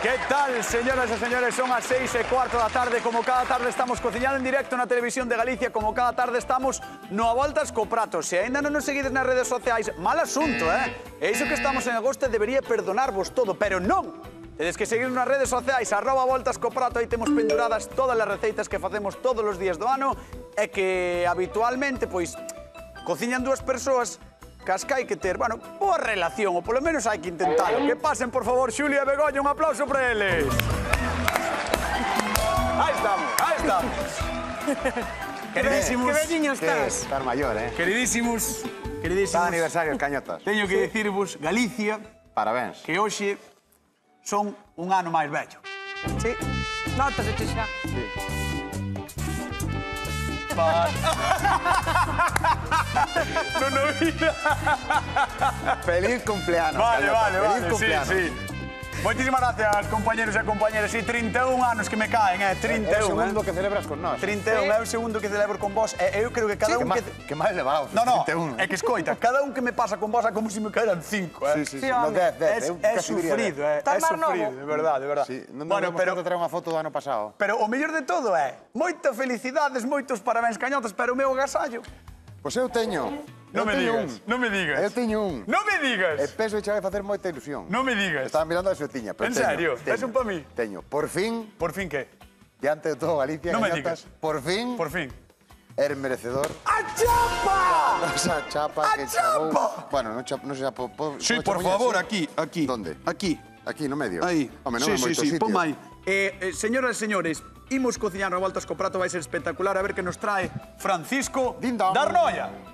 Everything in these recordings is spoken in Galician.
Que tal, señoras e señores? Son as seis e cuarto da tarde. Como cada tarde estamos cociñando en directo na televisión de Galicia, como cada tarde estamos no a voltas co prato. Se ainda non nos seguides nas redes sociais, mal asunto, eh? E iso que estamos en agosto debería perdonarvos todo, pero non! Tedes que seguir nas redes sociais, arroba voltas co prato, aí temos penduradas todas as receitas que facemos todos os días do ano e que habitualmente, pois, cociñan dúas persoas cas que hai que ter, bueno, boa relación, ou polo menos hai que intentalo. Que pasen, por favor, Xulia e Begoña, un aplauso para eles. Aí estamos, aí estamos. Queridísimos... Que velliño estás. Estar maior, eh? Queridísimos... Queridísimos... Cada aniversario, cañotas. Teño que dicirvos, Galicia... Parabéns. Que hoxe son un ano máis bello. Sí. Notas de xa. Sí. non no, visto. Feliz cumpleaños. Vale, Carlota. vale, Feliz vale. Cumpleaños. Sí, sí. Moitísimas gracias, compañeros e compañeras. Sí, 31 anos que me caen, eh, 31. É o eh. segundo eh. que celebras con nós. 31, sí. é o segundo que celebro con vos. E eu creo que cada sí, un que... Que máis levado, no, no, 31. É que escoita, cada un que me pasa con vos é como se si me caeran cinco, eh. Sí, sí, sí. No, 10, 10. É, é sufrido, eh. É sufrido, de verdade, de verdade. Sí, non bueno, pero... traer unha foto do ano pasado. Pero o mellor de todo é, Moitas felicidades, moitos parabéns cañotas, pero o meu agasallo Pois eu teño. Non me digas, non me digas. Eu teño un. Non me digas. E penso que vai facer moita ilusión. Non me digas. Estaba mirando a xotiña, pero En teño, serio, teño, un pa mí. Teño, por fin... Por fin que? Diante de todo Galicia, non me digas. por fin... Por fin. Er merecedor. ¡A chapa! Esa chapa a que chamou. Bueno, non, chapa, non se chapou... Po, sí, por favor, así? aquí, aquí. Donde? Aquí. Aquí, no medio. Aí. Home, non sí, sí, sí, pon aí. Eh, eh, señoras e señores, Imos cociñar a voltas co prato, vai ser espectacular. A ver que nos trae Francisco Darnoia.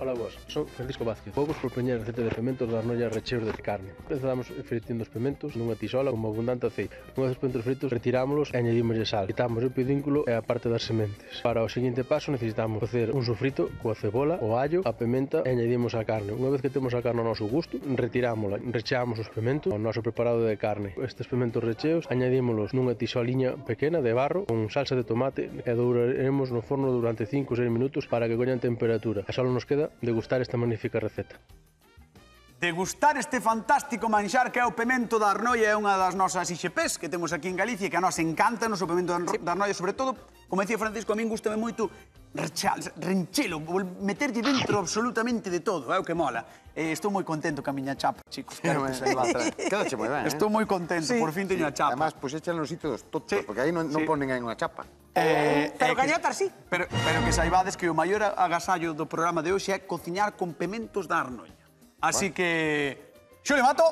Ola vos, son Francisco Vázquez. Vou vos propoñer a receta de pementos das nollas recheos de carne. Empezamos fritindo os pementos nunha tisola con abundante aceite. Unha vez os pementos fritos retirámoslos e añadimos sal. Quitamos o pedúnculo e a parte das sementes. Para o seguinte paso necesitamos cocer un sofrito coa cebola, o allo, a pementa e añadimos a carne. Unha vez que temos a carne ao noso gusto, retirámola, recheamos os pementos ao noso preparado de carne. Estes pementos recheos añadímolos nunha tisoliña pequena de barro con salsa de tomate e douraremos no forno durante 5 ou 6 minutos para que coñan temperatura. E só nos queda degustar esta magnífica receta. degustar este fantástico manxar que é o pemento da Arnoia, é unha das nosas IXPs que temos aquí en Galicia e que a nos encanta, o pemento da Arnoia, sobre todo, como decía Francisco, a min gustame moito renchelo, meterlle dentro absolutamente de todo, é o que mola. Eh, estou moi contento ca miña chapa, chicos. Quero que se Quedache moi ben, eh? Estou moi contento, por fin teño a chapa. Además, pois puxeche no sitio dos totos, sí, porque aí non, non sí. ponen aí unha chapa. Eh, eh, eh pero eh, gañotas, sí. Pero, pero que saibades que o maior agasallo do programa de hoxe é cociñar con pementos da Arnoia. Así que... Yo le mato.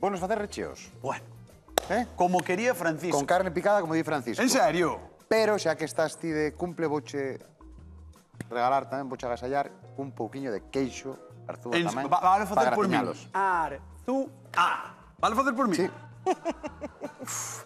Vos nos facer recheos. Bueno. Eh? Como quería Francisco. Con carne picada, como di Francisco. En serio? Pero xa que estás ti de cumple boche regalar tamén, boche agasallar, un pouquiño de queixo, arzúa en, tamén, va, vale facer por mí. Arzuá. Vale facer por mí. Sí. Uf,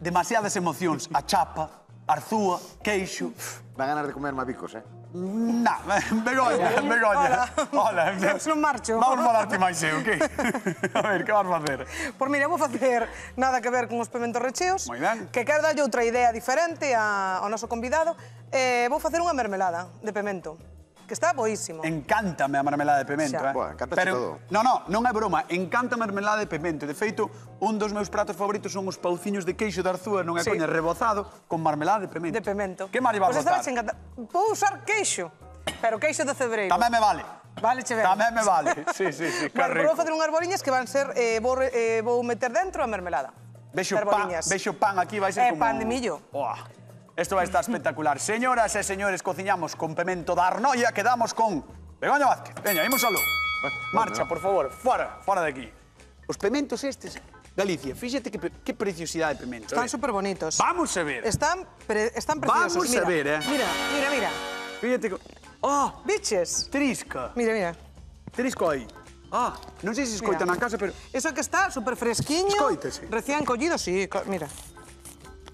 demasiadas emocións. A chapa, arzúa, queixo... Van ganas de comer mabicos, eh? Na, Begoña, Begoña. Hola, Deus non marcho. Vamos falarte máis eu, que? A ver, que vas facer? Por mira, vou facer nada que ver con os pementos recheos. Moi ben. Que quero darlle outra idea diferente ao noso convidado. Eh, vou facer unha mermelada de pemento que está boísimo. Encántame a marmelada de pemento, Xa. eh? Buah, encanta Pero, todo. No, no, non é broma, encanta a marmelada de pemento. De feito, un dos meus pratos favoritos son os pauciños de queixo de arzúa, non é sí. coña, rebozado con marmelada de pemento. De pemento. Que máis vas pues botar? Encanta... Vou usar queixo, pero queixo de cebreiro. Tamén me vale. Vale, che ben. Tamén me vale. Sí, sí, sí, que bueno, rico. Vou facer unhas boliñas que van ser... Eh, vou, eh, vou meter dentro a mermelada. Vexo pan, vexo pan aquí, vai ser eh, como... pan de millo. Uah. Esto vai estar espectacular. Señoras e señores, cociñamos con pemento da Arnoia, quedamos con Begoña Vázquez. Veña, imos aló. Marcha, por favor, fora, fora de aquí. Os pementos estes Galicia, fíxate que, que preciosidade de pementos. Están super bonitos. Vamos a ver. Están, pre, están preciosos. Vamos mira, a ver, eh. Mira, mira, mira. Fíxate que... Oh! Ah, Biches. Trisca. Mira, mira. Trisco aí. Ah, non sei se escoita mira. na casa, pero... Eso que está super fresquiño. Escoítase. Recién collido, sí, mira.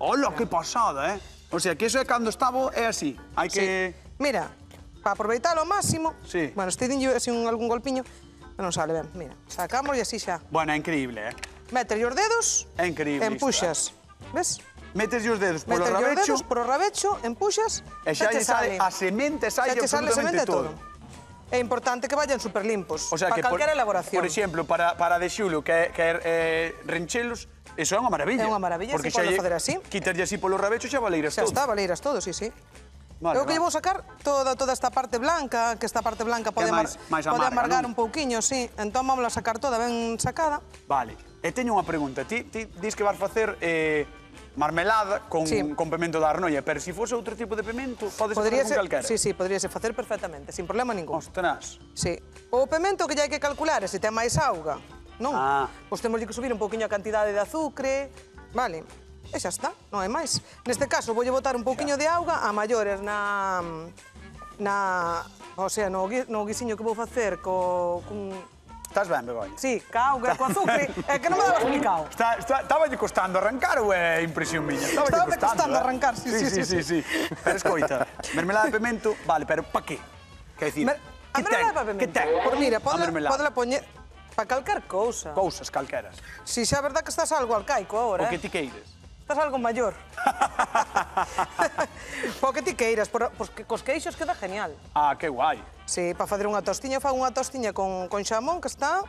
Hola, que pasada, eh. O sea, que eso é cando estavo, é así. Hai que... Sí. Mira, para aproveitar ao máximo... Sí. Bueno, estoy dinlle así un, algún golpiño, non sale ben. Mira, sacamos e así xa. Bueno, é increíble, eh? Meter os dedos... É increíble Empuxas. Eh. Ves? Metes os dedos polo Meterlle rabecho... Meterlle os dedos polo rabecho, empuxas... E xa lle sale a semente, sai absolutamente todo. todo. É importante que vayan superlimpos, o sea, para calquera elaboración. Por exemplo, para, para de xulo, que, que é eh, renchelos, Eso é unha maravilla. É unha maravilla, porque se pode facer así. Quitarlle así polo rabecho xa valeiras todo. Xa está, valeiras todo, sí, sí. Vale, eu que vale. vou sacar toda toda esta parte blanca, que esta parte blanca pode, máis, máis amarga, pode amargar non? un pouquiño, sí. Entón, vamos a sacar toda ben sacada. Vale. E teño unha pregunta. Ti, ti dis que vas facer... Eh, marmelada con, sí. con pemento da arnoia, pero se si fose outro tipo de pemento, podes podría facer con calquera. Sí, sí, poderíase facer perfectamente, sin problema ningún. Ostras. Sí. O pemento que lle hai que calcular é se ten máis auga non? Ah. Pois temos que subir un pouquiño a cantidade de azucre, vale? E xa está, non hai máis. Neste caso, voulle botar un pouquinho de auga a maiores na... na... O sea, no, no guisiño que vou facer co... Cun... Estás ben, Begoña? Sí, ca auga, co azucre, é que non me daba explicado. Está, está, estaba lle costando arrancar ou é impresión miña? Estaba lle costando, costando eh? arrancar, sí, sí, sí. sí, sí, sí. sí. Pero escoita, mermelada de pemento, vale, pero pa qué? Que dicir... Mer... Que ten, que ten. Por mira, podela, podela poñer... Para calcar cousa. Cousas calqueras. Si xa a verdad que estás algo alcaico agora, O eh. que eh? ti queires. Estás algo maior. po que ti queiras, por, por, cos queixos queda genial. Ah, que guai. Si, para fazer unha tostiña, fa unha tostiña con, con xamón que está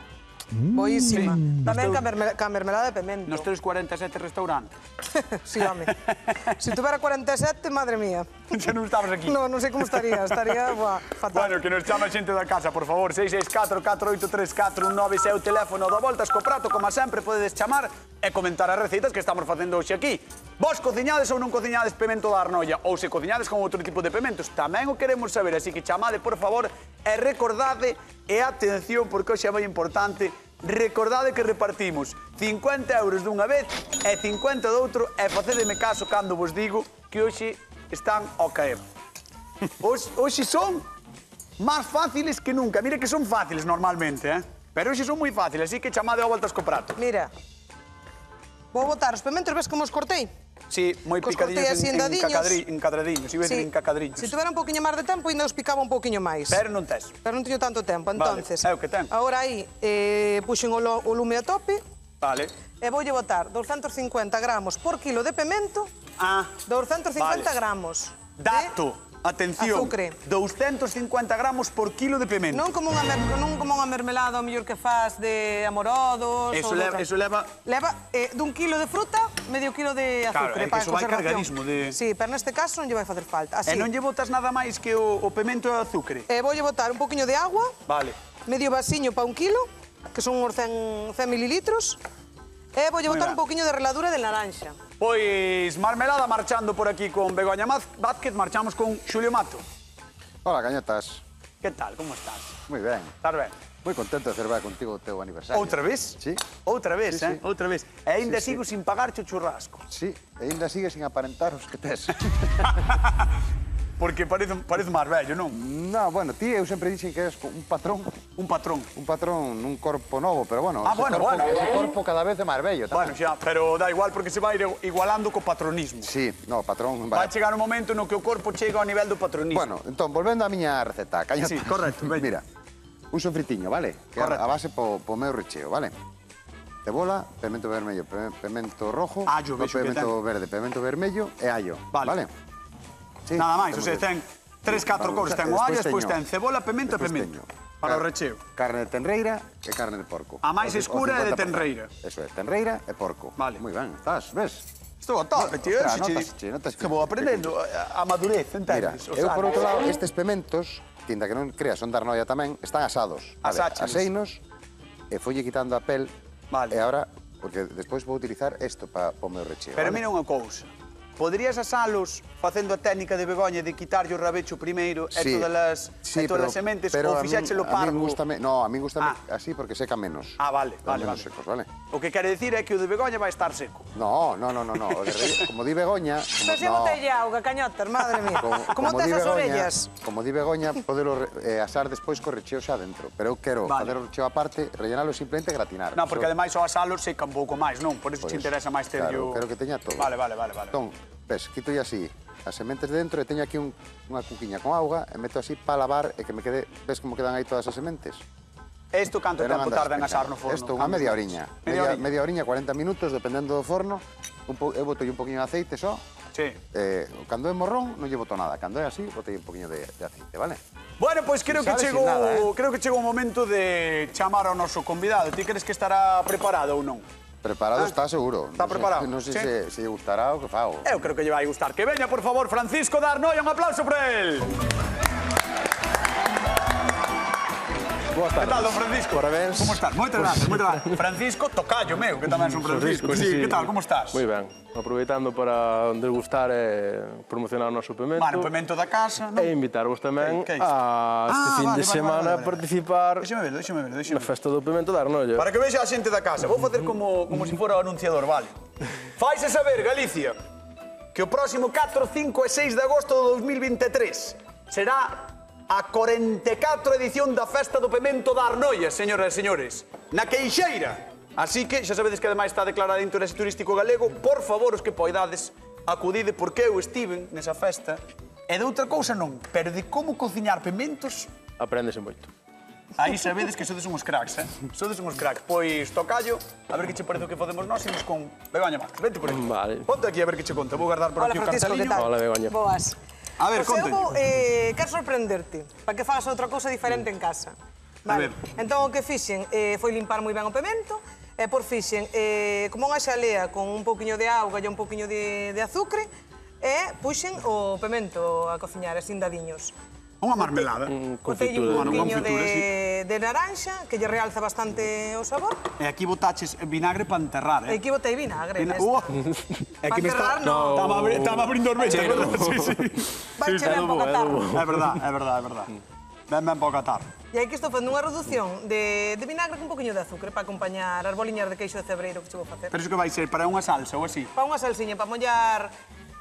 Mm. Boísima. Sí. Tamén ca, mermel, ca mermelada de pemento. Nos teus 47 restaurantes. sí, home. Se si tuvera 47, madre mía. Xa non estabas aquí. No, non sei como estaría. Estaría buah, fatal. Bueno, que nos chama xente da casa, por favor. 664-483419 é o teléfono da voltas co prato. Como sempre, podedes chamar e comentar as receitas que estamos facendo hoxe aquí. Vos cociñades ou non cociñades pemento da Arnoia ou se cociñades con outro tipo de pementos, tamén o queremos saber, así que chamade, por favor, e recordade e atención, porque hoxe é moi importante Recordade que repartimos 50 euros dunha vez e 50 doutro e facedeme caso cando vos digo que hoxe están ao caer. Hoxe, hoxe son máis fáciles que nunca. Mira que son fáciles normalmente, eh? Pero hoxe son moi fáciles, así que chamade ao voltas co prato. Mira, vou botar os pementos, ves como os cortei? Sí, moi Cos en, en, cacadri, en cadradiños, iba sí. en cacadriños. Se si tuvera un poquinho máis de tempo, ainda os picaba un poquinho máis. Pero non tes. Pero non teño tanto tempo, entonces. Vale, é o que ten. Agora aí, eh, puxen o, lo, o lume a tope. Vale. E voulle botar 250 gramos por kilo de pemento. Ah. 250 vale. gramos. Dato. De Atención, Azucre. 250 gramos por kilo de pemento. Non como unha, mer non como unha mermelada o mellor que faz de amorodos... Eso, leva, eso leva... Leva eh, dun kilo de fruta, medio kilo de azucre. Claro, para iso vai cargadismo de... Sí, pero neste caso non lle vai facer falta. Así. E non lle botas nada máis que o, o pemento e o azucre? Eh, voulle botar un poquinho de agua. Vale. Medio vasiño para un kilo, que son uns 100, 100 mililitros. E voulle botar un poquinho de reladura de laranxa. Pois Marmelada marchando por aquí con Begoña Vázquez, marchamos con Xulio Mato. Hola, Cañetas. Que tal, como estás? Moi ben. Estás ben? Moi contento de celebrar contigo o teu aniversario. Outra vez? Sí. Outra vez, sí, eh? Sí. Outra vez. E ainda sí, sigo sí. sin pagarche o churrasco. Sí, e ainda sigues sin aparentar os que tes. Porque parece, parece máis vello, non? Non, bueno, ti eu sempre dixen que eres un patrón. Un patrón. Un patrón nun corpo novo, pero bueno, ah, ese, bueno, corpo, bueno. ese corpo cada vez é máis bello. Tamén. Bueno, xa, pero dá igual porque se vai igualando co patronismo. Sí, no, patrón... Vai, vai chegar un momento no que o corpo chega ao nivel do patronismo. Bueno, entón, volvendo á miña receta, cañata. Sí, correcto, ben. Mira, un sofritiño, vale? Que correcto. a base po, po meu recheo, vale? cebola, pemento vermello, pemento rojo, ah, allo, no, pemento verde, pemento vermello e allo, vale. vale? Sí, Nada máis, o sea, ten tres, catro cores, ten o olla, despois pois ten cebola, pimento e pimento. Para o recheo. Carne de tenreira e carne de porco. A máis escura é de tenreira. Eso é, tenreira e porco. Vale. Moi ben, estás, ves? Estou a tope, tío. Ostras, notas, che, notas que vou aprendendo a madurez, entendes? Mira, eu por outro lado, estes pementos, tinda que non creas, son dar noia tamén, están asados. Asáchenos. Aseinos, e folle quitando a pel, vale. e agora, porque despois vou utilizar isto para o meu recheo. Pero ¿vale? mira unha cousa, Poderías asalos facendo a técnica de Begoña de quitarlle o rabecho primeiro sí, e todas as sí, e todas pero, as sementes pero ou fixéchelo parvo? A min gustame, no, a min gustame ah. así porque seca menos. Ah, vale, vale, menos vale. Secos, vale. O que quere dicir é que o de Begoña vai estar seco. No, no, no, no, no. O de Rey, como di Begoña... Como, Estás no. botella auga, cañotas, madre mía. Como, como, como tes as orellas. Como di Begoña, podelo eh, asar despois co recheo xa dentro. Pero eu quero vale. fazer o recheo aparte, rellenalo simplemente gratinar. No, porque so... ademais o asalo seca un pouco máis, non? Por iso pues, te pois, interesa máis ter claro, yo... quero que teña todo. Vale, vale, vale. vale. Entón, ves, quito así as sementes de dentro e teño aquí un, unha cuquiña con auga e meto así para lavar e que me quede, ves como quedan aí todas as sementes. Isto canto Pero tempo tarda en asar no forno? Isto unha media oriña. Media, media oriña, 40 minutos, dependendo do forno. Un po, eu boto un poquinho de aceite só. Sí. Eh, cando é morrón, non lle boto nada. Cando é así, botei un poquinho de, de aceite, vale? Bueno, pois creo que chegou nada, eh? creo que chegou o momento de chamar ao noso convidado. Ti crees que estará preparado ou non? Preparado ah, está seguro. Está no preparado? Non sei, no ¿Sí? se, se gustará o que fago. Eu creo que lle vai gustar. Que veña, por favor, Francisco Darnoia, un aplauso para él. Boa tarde. Que tal, don Francisco? Parabéns. Como estás? Moitas pues... gracias, moitas gracias. Francisco, tocallo meu, que tamén son Francisco. Sí, sí, sí. que tal, como estás? Moi ben. Aproveitando para degustar e promocionar o noso pemento. Vale, o pemento da casa. Non? E invitarvos tamén que, que a ah, este ah, fin vale, de vale, semana vale, vale, vale. a participar deixame ver, deixame ver, deixame ver. na festa do pemento da Arnollo. Para que vexa a xente da casa. Vou facer como, como se si fora o anunciador, vale? Faise saber, Galicia, que o próximo 4, 5 e 6 de agosto de 2023 será a 44 edición da Festa do Pemento da Arnoia, señoras e señores, na Queixeira. Así que, xa sabedes que ademais está declarada de interese turístico galego, por favor, os que poidades, acudide porque eu estive nesa festa. E de outra cousa non, pero de como cociñar pementos... Apréndese moito. Aí sabedes que sodes uns cracks, eh? Sodes uns cracks. Pois, tocallo, a ver que che parece o que podemos nós, imos con Begoña Marcos. Vente por aquí. Vale. Ponte aquí a ver que che conta. Vou guardar por Hola, aquí o carteliño. Hola, Begoña. Boas. A ver, conte. Eu vou, eh, quero sorprenderte, para que fagas outra cousa diferente en casa. Vale. Entón, o que fixen eh, foi limpar moi ben o pemento, e por fixen eh, como unha xalea con un pouquiño de auga e un pouquiño de, de azucre, e puxen o pemento a cociñar, así dadiños unha marmelada. Un confitura. Un, un confitura, de, sí. de naranxa, que lle realza bastante o sabor. E aquí botaches vinagre para enterrar, eh? E aquí botei vinagre. Vina... Oh. Para enterrar, está... no. Estaba abri... abrindo os ventas, verdad? Sí, sí. Vai che ben pouca tarde. É verdad, é verdad, é verdad. Ben, ben pouca tarde. E aquí estou facendo unha reducción de, de vinagre con un poquinho de azúcar para acompañar as boliñas de queixo de cebreiro que che vou facer. Pero iso que vai ser para unha salsa ou así? Para unha salsiña, para mollar...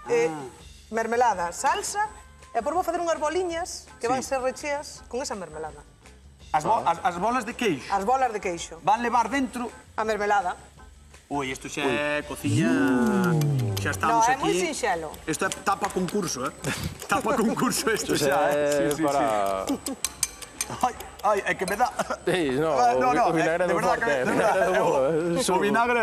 Eh, ah. mermelada, salsa E por vou facer unhas boliñas que sí. van ser recheas con esa mermelada. As, bo, as, as bolas de queixo? As bolas de queixo. Van levar dentro... A mermelada. Ui, isto xa é cociña... Xa estamos no, é aquí. é moi sinxelo. Isto é tapa concurso, eh? tapa concurso isto xa, eh? Sí, sí, para... sí. Ai, ai, é que me dá... Sí, no, ah, no, no, o vinagre eh, é, de verdad forte. Que, de verdad, é, o, vinagre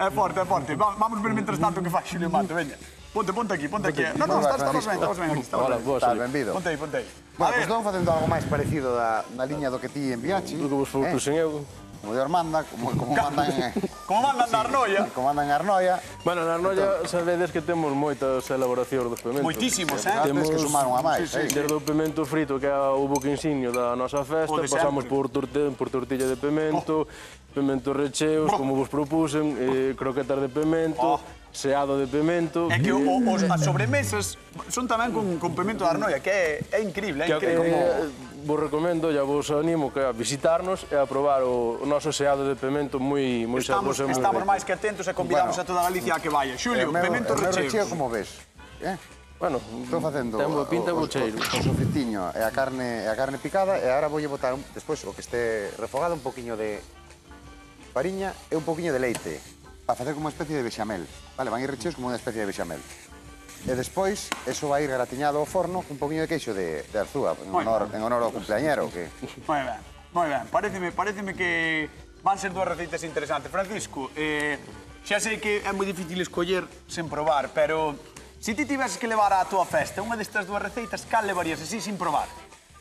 é forte, é forte. Vamos ver, mientras tanto, que faz Xulio Mato, veña. Ponte, ponte aquí, ponte aquí. No, non, estás, estamos ben, estamos ben aquí. Estamos Hola, boa, estás benvido. Ponte aí, ponte aí. Bueno, pois non facendo algo máis parecido da, na liña do que ti enviaxe. Do que vos propuxen eh? eu. Como Dios manda, como, como mandan... como mandan na Arnoia. Como mandan na Arnoia. Bueno, na Arnoia entón- sabedes que temos moitas elaboracións dos pementos. Moitísimos, eh? Temos que sumar unha máis. Eh. Desde o pemento frito, que é o buque insignio da nosa festa, pasamos por tortilla de pemento, oh. pemento recheos, oh. como vos propusen, eh, croquetas de pemento, oh seado de pemento. É que o, os, as sobremesas son tamén con, con pemento de Arnoia, que é, é increíble, é increíble. Que, como... Eh, vos recomendo, e vos animo que a visitarnos e a probar o, o noso seado de pemento moi moi estamos, sabroso. Estamos máis que atentos e convidamos bueno, a toda Galicia a que vaya. Xulio, meu, pimento recheo. recheo como ves? Eh? Bueno, estou facendo ten pinta o, o, cheiro. O, o sofritiño e a carne, e a carne picada e agora voulle botar despois o que este refogado un poquiño de fariña e un poquiño de leite para facer como unha especie de bexamel. Vale, van ir recheos como unha especie de bexamel. E despois, eso vai ir gratiñado ao forno cun poquinho de queixo de, de arzúa, en Moi honor, en honor ao cumpleañero. Que... Moi ben, moi ben. Pareceme, pareceme que van ser dúas receitas interesantes. Francisco, eh, xa sei que é moi difícil escoller sen probar, pero se ti tiveses que levar á túa festa unha destas dúas receitas, cal levarías así sin probar?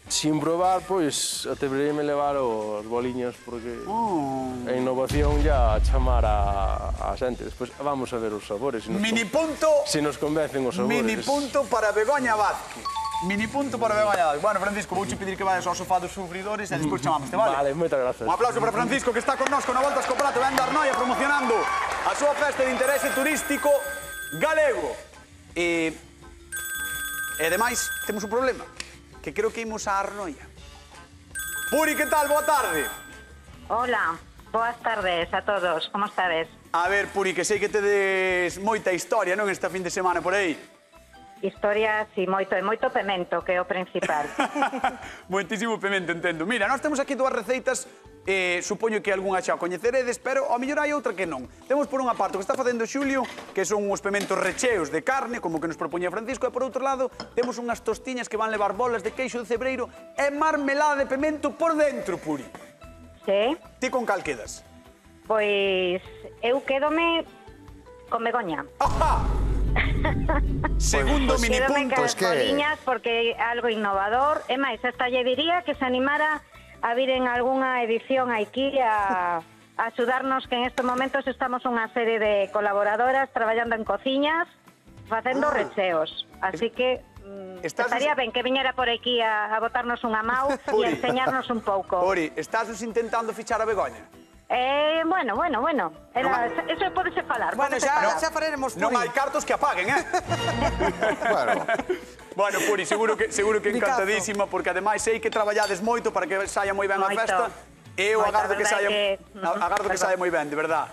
Sin probar, pois, atreveríame levar os boliños, porque oh. a innovación ya chamar a, a xente. Despois vamos a ver os sabores. Se nos, Mini punto... Se nos convencen os sabores. Mini punto para Begoña Vázquez. Mini punto para Begoña. Bueno, Francisco, vouche pedir que vayas ao sofá dos sufridores e despois chamamos, te vale? Vale, moitas grazas. Un aplauso para Francisco que está connosco na Voltas co Prato, vendo Arnoia promocionando a súa festa de interese turístico galego. E, e ademais, temos un problema que creo que imos a Arnoia. Puri, que tal? Boa tarde. Hola, boas tardes a todos. Como estades? A ver, Puri, que sei que tedes moita historia, non? Esta fin de semana por aí historias e moito, e moito pemento, que é o principal. Moitísimo pemento, entendo. Mira, nós temos aquí dúas receitas eh, supoño que algunha xa o coñeceredes, pero ao mellor hai outra que non. Temos por unha parte o que está facendo Xulio, que son uns pementos recheos de carne, como que nos propoña Francisco, e por outro lado temos unhas tostiñas que van levar bolas de queixo de cebreiro e marmelada de pemento por dentro, Puri. Sí. Ti con cal quedas? Pois eu quedome con begoña. Ajá! Segundo pues, minipunto, es que... porque é algo innovador. E máis, esta lle diría que se animara a vir en algunha edición aquí a axudarnos que en estes momentos estamos unha serie de colaboradoras traballando en cociñas facendo ah. recheos. Así que mm, estás estaría ben que viñera por aquí a, a botarnos unha mau e enseñarnos un pouco. Ori, estás intentando fichar a Begoña? Eh, bueno, bueno, bueno. Era, no, eso podese falar. Bueno, xa, falar. xa faremos Non hai cartos que apaguen, eh? bueno. Bueno, Puri, seguro que, seguro que encantadísima, porque ademais sei que traballades moito para que saia moi ben moito. a festa. Eu moito, agardo que saia, que... agardo que saia moi ben, de verdad.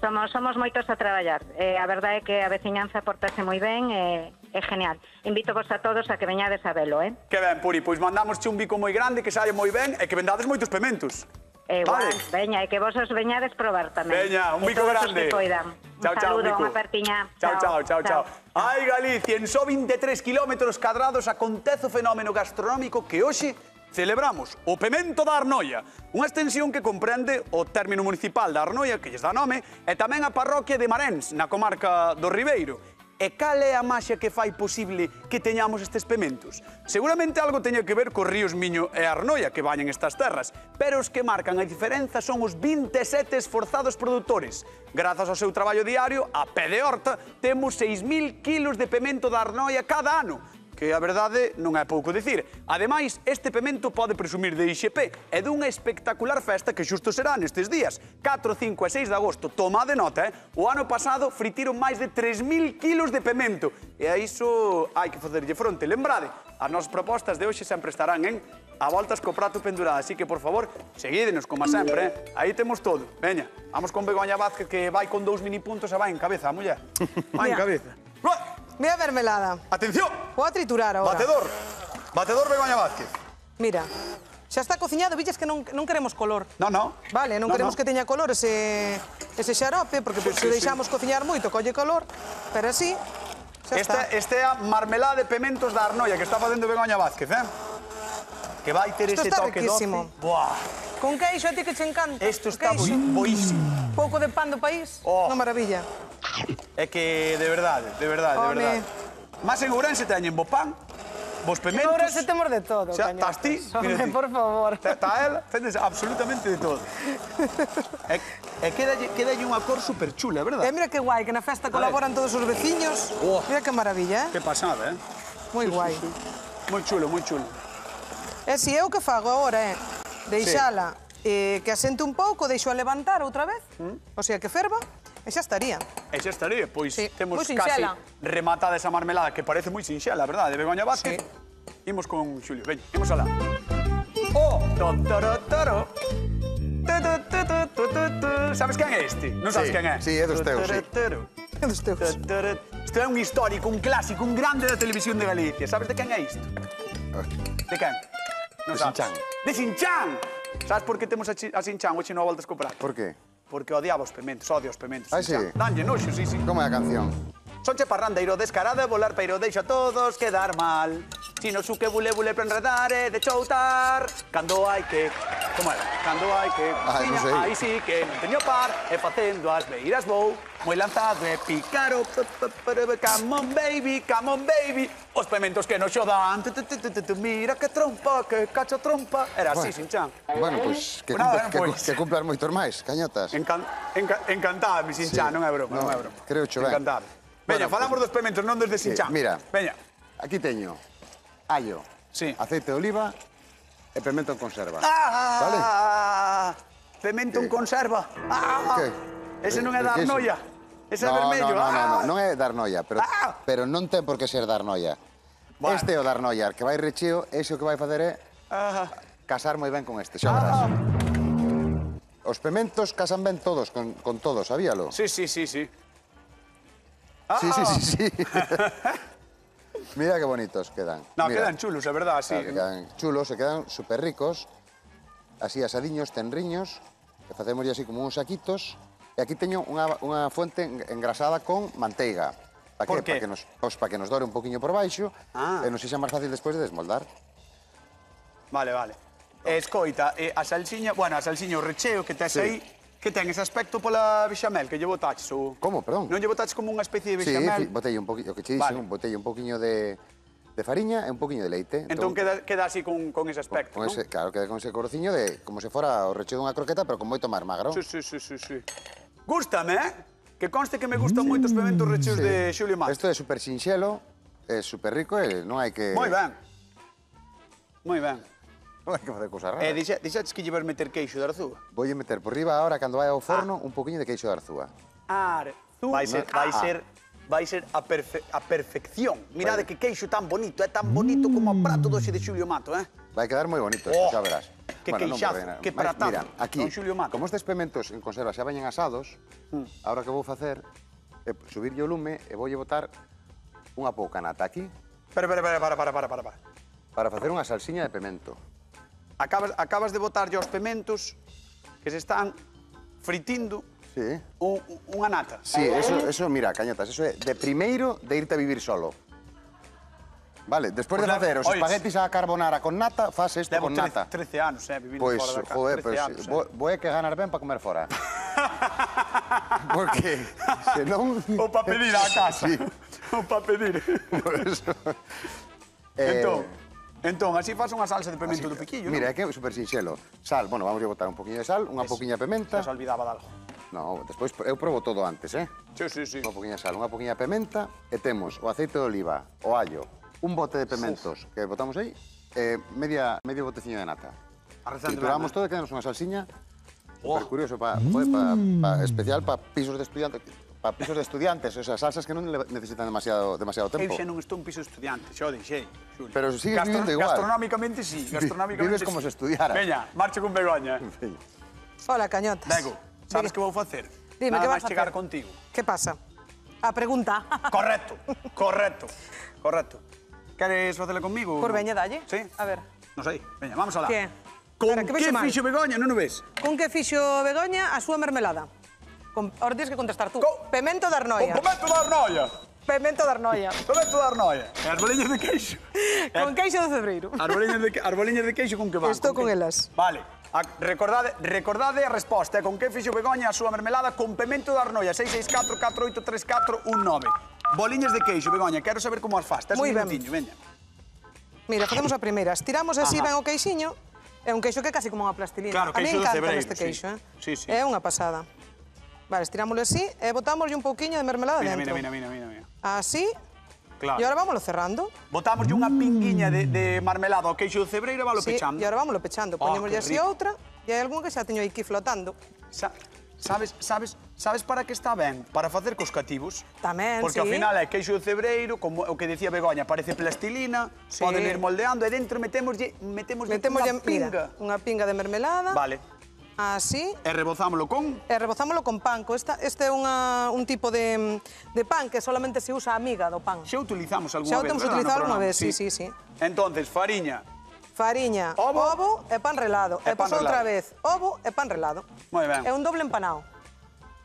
Somos, somos moitos a traballar. Eh, a verdade é que a veciñanza portase moi ben e eh, é genial. Invito vos a todos a que veñades a velo, eh? Que ben, Puri, pois mandamos un bico moi grande, que saia moi ben e que vendades moitos pementos. E igual, vale. veña, e que vos os veñades probar tamén. Veña, un bico grande. Un chao, chao, saludo, Mico. unha pertiña. Chao, chao, chao, chao. Ai, Galicia, en só 23 kilómetros cadrados acontece o fenómeno gastronómico que hoxe celebramos o Pemento da Arnoia, unha extensión que comprende o término municipal da Arnoia, que lles dá nome, e tamén a parroquia de Maréns, na comarca do Ribeiro. E cal é a maxia que fai posible que teñamos estes pementos? Seguramente algo teña que ver cos ríos Miño e Arnoia que bañan estas terras, pero os que marcan a diferenza son os 27 esforzados produtores. Grazas ao seu traballo diario, a pé de horta, temos 6.000 kilos de pemento da Arnoia cada ano, que a verdade non é pouco dicir. Ademais, este pemento pode presumir de IXP e dunha espectacular festa que xusto será nestes días. 4, 5 e 6 de agosto, tomade nota, eh? O ano pasado fritiron máis de 3.000 kilos de pemento e a iso hai que facerlle fronte. Lembrade, as nosas propostas de hoxe sempre estarán en a voltas co prato pendurado, así que, por favor, seguídenos, como sempre, eh? aí temos todo. Veña, vamos con Begoña Vázquez, que vai con dous minipuntos e vai en cabeza, a muller. Vai en cabeza. Mira mermelada. Atención. Vou a triturar agora. Batedor. Batedor Begoña Vázquez. Mira. Xa está cociñado, villes que non, non queremos color. Non, non. Vale, non no, queremos no. que teña color ese, ese xarope, porque sí, se sí, se deixamos sí. cociñar moito, colle color, pero así, xa esta, está. Esta é a marmelada de pementos da Arnoia que está facendo Begoña Vázquez, eh? que vai ter Isto ese toque riquísimo. doce. Buah. Con queixo a ti que che encanta. Isto está boi, boísimo. Pouco de pan do país, oh. unha maravilla. É que, de verdade, de verdade, Home. de verdade. Más en Ourense teñen bo pan, vos pementos... Agora se temos de todo, o sea, Estás ti, mira ti. por favor. Está ela, tendes absolutamente de todo. e, e quedalle, quedalle unha cor super chula, verdad? E mira que guai, que na festa colaboran todos os veciños. Oh. Mira que maravilla, eh? Que pasada, eh? Moi guai. Sí, sí, sí. Moi chulo, moi chulo. E si eu que fago agora, eh, é deixala sí. eh, que asente un pouco, deixo a levantar outra vez, mm. o sea, que ferva, e xa estaría. E xa estaría, pois sí. temos pois casi rematada esa marmelada, que parece moi sinxela, verdade, de Begoña Vázquez. Sí. Imos con Xulio, veña, imos alá. Oh, tontorotoro. Sabes quen é este? Non sabes sí, quen é? Sí, é dos teus, sí. É dos teus. Isto é un histórico, un clásico, un grande da televisión de Galicia. Sabes de quen é isto? Ah. De quen? No, Xinchán. De Xinchán! Sabes por que temos a, Chi- a Xinchán a voltas comprar? Por qué? Porque odiaba os pementos, odia os pementos. Ah, Xinchán. sí? Danlle noxo, sí, sí. Como é a canción? Sonche parrandeiro parranda, iro descarada, volar peiro deixa a todos quedar mal. Sino su que bule bule para enredar e de choutar, cando hai que Como era? Cando hai que Ah, non sei. aí sí que non teño par e facendo as beiras vou moi lanzado e picaro. Come on, baby, come on, baby. Os pementos que nos xodan. Mira que trompa, que cacho trompa. Era así, sin chan. Bueno, pois, que cumplas moitos máis, cañatas mi sin chan, non é broma, non é broma. Creo xo ben. Encantada. Veña, falamos dos pementos, non dos de sin eh, chan. Mira, aquí teño allo, aceite de oliva e pemento en conserva. Ah, vale? Pemento en conserva. Ah, que? Ese non é da arnoia. Ese é no, vermello. No, no, no, no, ah. non é da arnoia, pero, ah. pero non ten por que ser da arnoia. Bueno. Este é o da arnoia, que vai recheo, ese o que vai facer é ah. casar moi ben con este, xa verás. Ah. Os pementos casan ben todos, con, con todos, sabíalo? Sí, sí, sí, sí. Ah. Sí, sí, sí, ah. sí. Mira que bonitos quedan. No, Mira. quedan chulos, é verdad, así. Claro, quedan chulos, se quedan super ricos, así asadiños, tenriños, que facemos así como uns saquitos, e aquí teño unha, unha fuente engrasada con manteiga. Pa que, por que? Pa que nos, pues, pa que nos dore un poquinho por baixo, ah. e nos sexa máis fácil despois de desmoldar. Vale, vale. Escoita, eh, a salsiña, bueno, a salsiña, o recheo que tes sí. aí, que ten ese aspecto pola bexamel que lle botaches ou... Como, perdón? Non lle botaches como unha especie de bexamel? Sí, botei un poquinho, o que che dixen, vale. botei un poquinho de, de fariña e un poquinho de leite. Entón, entón queda, queda así con, con ese aspecto, con, con ese. Claro, queda con ese corociño de como se fora o recheo dunha croqueta, pero con moito máis magro. Sí, sí, sí, sí, sí. Gústame, eh? Que conste que me gustan mm, moito os pementos mm, recheos sí. de Xulio Mato. Isto é super sinxelo, é super rico e eh, non hai que... Moi ben. Moi ben hai que facer cousa rara. E eh, dixa, dixaches que lle vas meter queixo de arzúa? Voulle meter por riba agora, cando vai ao forno, ah. un poquinho de queixo de arzúa. Ah, arzúa. Vai ser, vai ah. ser, vai ser a, perfe a perfección. Mirade que queixo tan bonito, é tan bonito mm. como o prato doce de Xulio Mato, eh? Vai quedar moi bonito, oh. xa verás. Que bueno, queixazo, no, que pratazo. Mira, aquí, como estes pementos en conserva xa veñen asados, mm. agora que vou facer é subirlle o lume e voulle botar unha pouca nata aquí. Espera, espera, espera, para, para, para, para. Para facer unha salsiña de pemento acabas, acabas de botarlle aos pementos que se están fritindo sí. un, unha nata. Sí, eso, eso, mira, cañotas, eso é de primeiro de irte a vivir solo. Vale, despois pues de facer os espaguetis a carbonara con nata, faz isto con nata. 13 anos, eh, vivindo pues, fora da casa. Joder, pero anos, eh. voy que ganar ben para comer fora. Porque senón... O para pedir á casa. Sí. O para pedir. Por eso... Entón, eh... Entón, Entón, así faz unha salsa de pimento do piquillo, Mira, é que é super sinxelo. Sal, bueno, vamos a botar un poquinho de sal, unha poquinha de pimenta. Se olvidaba de algo. No, despois eu probo todo antes, eh? Sí, sí, sí. Unha poquinha de sal, unha poquinha de pimenta, e temos o aceite de oliva, o allo, un bote de pementos Uf. que botamos aí, e media, medio boteciño de nata. Trituramos todo e quedamos unha salsiña oh. super curioso, pa, mm. joder, pa, pa, especial para pisos de estudiantes para pisos de estudiantes, o sea, salsas que non necesitan demasiado, demasiado tempo. Eu xa non estou un piso estudiante, xa o deixei, Xulio. Pero sigues Gastro vivindo igual. Gastronómicamente sí, gastronómicamente Vives como sí. se estudiara. Veña, marcho con Begoña. Veña. Hola, cañotas. Vengo, sabes Diga. que vou facer? Dime, Nada que vas a chegar contigo. Que pasa? A pregunta. Correcto, correcto, correcto. Queres facela conmigo? Por veña, dalle. Sí. A ver. Non sei, veña, vamos alá. Que? Con Espera, que, que fixo Begoña, non o ves? Con que fixo Begoña a súa mermelada. Ahora tienes que contestar tú. Co pemento de Arnoia. Co pemento de Arnoia. Pemento de Arnoia. Pemento de Arnoia. E as boliñas de queixo. con queixo de febreiro. As boliñas de, as boliñas de queixo con que van? Estou con, con elas. Vale. A, recordade, recordade a resposta, eh? con que fixo Begoña a súa mermelada con pemento de Arnoia, 664-483419. Boliñas de queixo, Begoña, quero saber como as faz. Tens un minutinho, veña. Mira, facemos a primeira. Estiramos así, Ajá. ben o queixiño. É un queixo que é casi como unha plastilina. Claro, a mí encanta este queixo, sí. eh? Sí, sí. É unha pasada. Vale, estirámoslo así eh, e botámoslle un pouquiño de mermelada mira, dentro. Mira, mira, mira, mira. Así. Claro. E agora vámoslo cerrando. Botámoslle unha pinguiña de, de marmelada ao queixo de cebreiro e vámoslo sí, pechando. e agora vámoslo pechando. Ah, oh, Poñémoslle así outra e hai algún que xa teño aquí flotando. Sa sabes, sabes, sabes para que está ben? Para facer cos cativos. Tamén, Porque sí. ao final é queixo de cebreiro, como o que decía Begoña, parece plastilina, sí. poden ir moldeando e dentro metémoslle, metémoslle, metémoslle unha pinga. Mira, unha pinga de mermelada. Vale. Ah, Así. E rebozámolo con? E rebozámoslo con pan. Co esta, este é unha, un tipo de, de pan que solamente se usa a miga do pan. Xa utilizamos alguna Xa vez, Xa temos utilizado alguna vez, sí, sí, sí. Entonces, fariña. Fariña, ovo, ovo e pan relado. E, e pois outra vez, ovo e pan relado. Moi ben. É un doble empanado.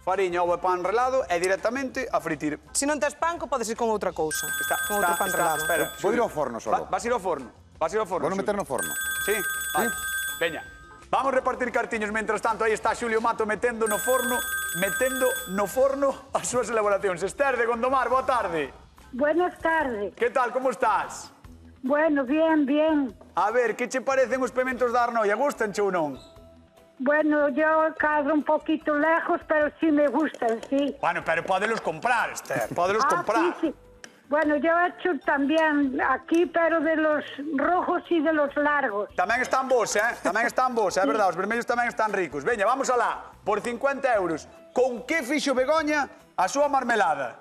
Fariña, ovo e pan relado e directamente a fritir. Se non tes pan, co podes ir con outra cousa. Está, con está, outro pan está, relado. Espera, Vou ir ao forno solo. Va, vas ir ao forno. Vas ir ao forno. Vou meter no forno. Sí? Vale. Sí? Veña. Vamos repartir cartiños. Mientras tanto, aí está Xulio Mato metendo no forno, metendo no forno as súas elaboracións. Esther de Gondomar, boa tarde. Buenas tardes. Que tal, como estás? Bueno, bien, bien. A ver, que che parecen os pementos da Arnoia? Gustanche ou non? Bueno, yo caso un poquito lejos, pero sí me gustan, sí. Bueno, pero podelos comprar, Esther, podelos ah, comprar. Sí, sí. Bueno, yo he hecho también aquí, pero de los rojos y de los largos. Tamén están vos, eh? Tamén están vos, é eh? verdade, os vermellos tamén están ricos. Veña, vamos alá, por 50 euros, con que fixo Begoña a súa marmelada?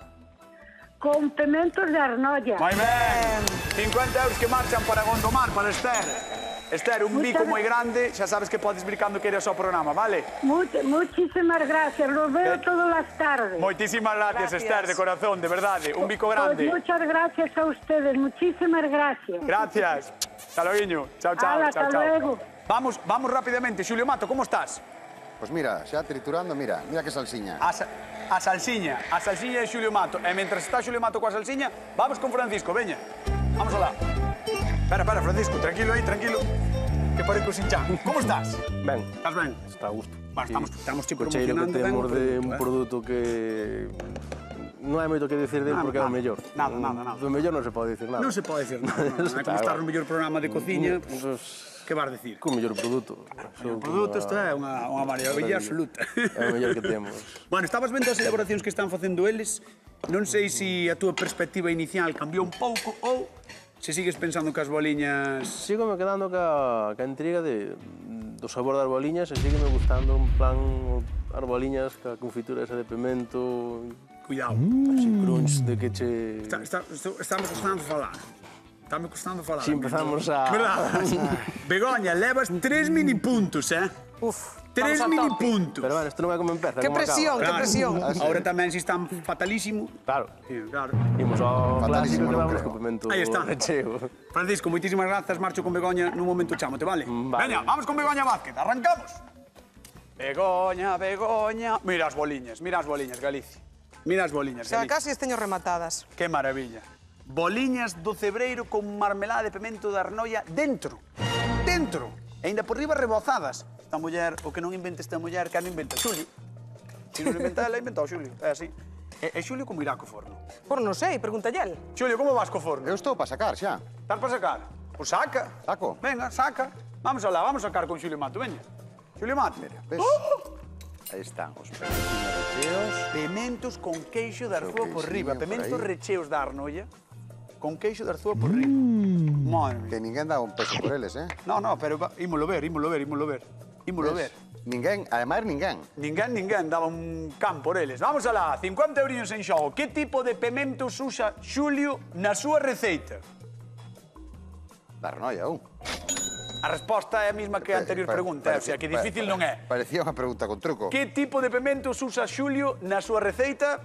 Con pementos de arnolla. Moi ben, 50 euros que marchan para Gondomar, para Esther. Esther, un Muchas... bico moi grande, xa sabes que podes vir cando queres ao programa, vale? Much, muchísimas gracias, nos veo eh... todas as tardes. Moitísimas gracias, gracias, Esther, de corazón, de verdade, un bico grande. Pues muchas gracias a ustedes, muchísimas gracias. Gracias. Hasta luego, chao, chao, Hala, chao, hasta chao. Luego. Vamos, vamos rápidamente, Xulio Mato, como estás? Pois pues mira, xa triturando, mira, mira que salsiña. A, a salsiña, a salsiña de Xulio Mato. E mentre está Xulio Mato coa salsiña, vamos con Francisco, veña. Vamos alá. Vamos alá. Espera, espera, Francisco, tranquilo aí, tranquilo. Que pode cosinchar. Como estás? Ben. Estás ben? Está a gusto. Bueno, estamos, estamos che promocionando ben o de un eh. produto que non hai moito que dicir dele porque nada, é o mellor. Nada, nada, nada. Do mellor non se pode dicir nada. Non se pode dicir nada. Non, non. É como estar no mellor programa de cociña. Pues, que vas dicir? Co mellor produto. O mellor produto, isto é unha, unha maravilla absoluta. É o mellor que temos. bueno, estabas vendo as elaboracións que están facendo eles. Non sei se si a túa perspectiva inicial cambiou un pouco ou Se sigues pensando que as boliñas... Sigo me quedando ca, ca intriga de, do sabor das boliñas e sigue me gustando un plan as boliñas ca confitura esa de pimento... Cuidado. Mm. Así crunch de que che... Está, está, está, está me costando falar. Está me costando falar. Si empezamos a... Verdad. Begoña, levas tres mini puntos, eh? Uf. Tres mini puntos. Pero bueno, isto non é como empeza, Que como presión, acaba. que presión. Claro, Ahora tamén si están fatalísimo. Claro. Sí, claro. Imos ao Fatalísimo, clásico que non vamos creo. co pimento Aí está. recheo. Francisco, moitísimas grazas, marcho con Begoña, nun momento chámote, vale? Vale. Veña, vamos con Begoña Vázquez, arrancamos. Begoña, Begoña... Mira as boliñas, mira as boliñas, Galicia. Mira as boliñas, O sea, Galicia. casi as teño rematadas. Que maravilla. Boliñas do cebreiro con marmelada de pemento de arnoia dentro. Dentro. E ainda por riba rebozadas esta muller, o que non inventa esta muller, que non inventa Xulio. Se non inventa ela, inventa o Xulio. É así. E, e Xulio como irá co forno? Por non sei, pregúntalle el. Xulio, como vas co forno? Eu estou para sacar xa. Estás para sacar? Pois saca. Saco. Venga, saca. Vamos alá, vamos sacar con Xulio Mato, veña. Xulio Mato. Mira, ves? Uh! Oh! Aí están os pementos recheos. Pementos con queixo de arzúa por riba. Pementos por recheos da arnolla con queixo de arzúa por riba. Mm. Madre mía. Que ninguén dá un peso por eles, eh? No, no, pero ímolo ver, ímolo ver, ímolo ver. Ímolo ver. Ninguén, ademais ninguén. Ninguén, ninguén, daba un can por eles. Vamos alá, 50 euros en xogo. Que tipo de pementos usa Xulio na súa receita? Barnoia, un. A resposta é a mesma que a eh, anterior pregunta, o sea, que difícil non é. Parecía unha pregunta con truco. Que tipo de pementos usa Xulio na súa receita?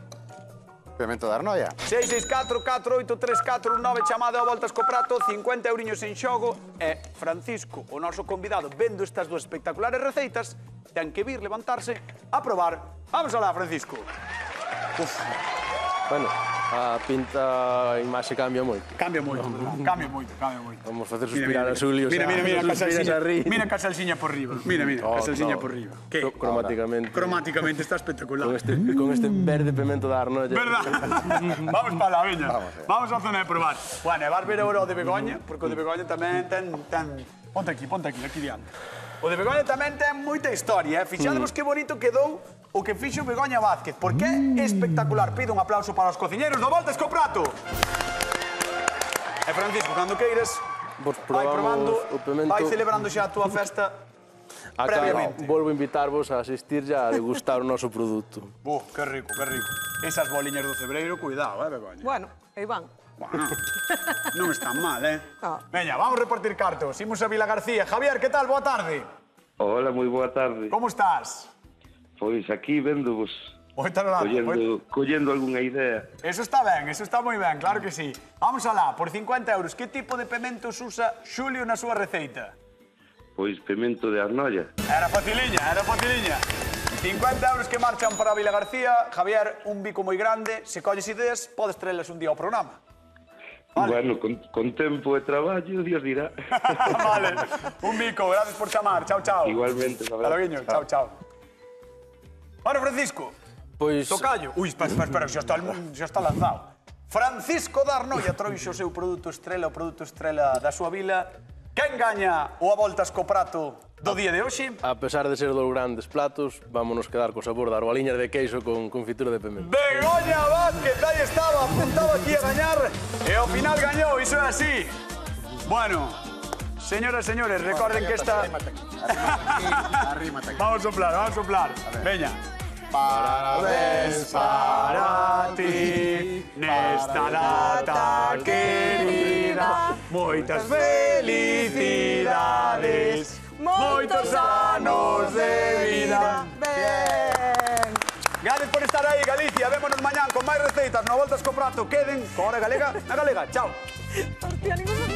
pimento de Arnoia. 664-48349, chamada a voltas co prato, 50 euriños en xogo e Francisco, o noso convidado, vendo estas dúas espectaculares receitas, ten que vir levantarse a probar. Vamos alá, Francisco. Uf. Bueno, A pinta a imaxe cambia moito. Cambia moito, no. cambia moito, cambia moito. Vamos facer suspirar mira, mira, a Xulio. Mira, mira, mira, Casalsiña. Mira Casalsiña por riba. Oh, mira, mira, oh, Casalsiña no. por riba. Que? Cromáticamente. Cromáticamente está espectacular. Con este, con este verde pemento da Arnoia. Verdad. Vamos para a veña. Vamos, eh. Vamos á zona de probar. Bueno, e vas ver agora o de Begoña, porque o de Begoña tamén ten... ten... Ponte aquí, ponte aquí, aquí diante. O de Begoña tamén ten moita historia. Eh. Fixadevos mm. que bonito quedou o que fixo Begoña Vázquez, porque é mm. espectacular. Pido un aplauso para os cociñeiros do Voltes co Prato. E Francisco, cando queires, vos vai probando, o pimento. vai celebrando xa a túa festa ah, Acá previamente. volvo a invitarvos a asistir e a degustar o noso produto. Buh, que rico, que rico. Esas boliñas do cebreiro, cuidado, eh, Begoña. Bueno, aí van. Bueno. Non están mal, eh? No. Veña, vamos repartir cartos. Imos a Vila García. Javier, que tal? Boa tarde. Hola, moi boa tarde. Como estás? Pois aquí véndovos. Lado, pois. collendo, collendo algunha idea. Eso está ben, eso está moi ben, claro que sí. Vamos alá, por 50 euros, que tipo de pementos usa Xulio na súa receita? Pois pemento de arnolla. Era faciliña, era faciliña. 50 euros que marchan para Vila García. Javier, un bico moi grande. Se colles ideas, podes traelas un día ao programa. Vale. Bueno, con, con tempo e traballo, Dios dirá. vale. Un bico, gracias por chamar. Chao, chao. Igualmente, un abrazo. Chao, chao. Bueno, Francisco. Pois... Pues... Tocallo. Ui, espera, espera, espera, xa está, xa está lanzado. Francisco Darnoia trouxo o seu produto estrela, o produto estrela da súa vila, Quen gaña o a voltas co prato do día de hoxe? A pesar de ser dos grandes platos, vámonos quedar co sabor das arboliñas de queixo con confitura de pemento. Begoña Vázquez, aí estaba, apuntaba aquí a gañar, e ao final gañou, iso é así. Bueno, señoras e señores, recorden que esta... Arrímate aquí, arrímate aquí. Vamos a soplar, vamos a soplar. Veña. Parabéns para ti Nesta data querida Moitas felicidades Moitos anos de vida. Ben Gracias por estar aí, Galicia. Vémonos mañán con máis receitas No Voltas co Prato Queden con hora galega na galega. Chao. Hostia, ningún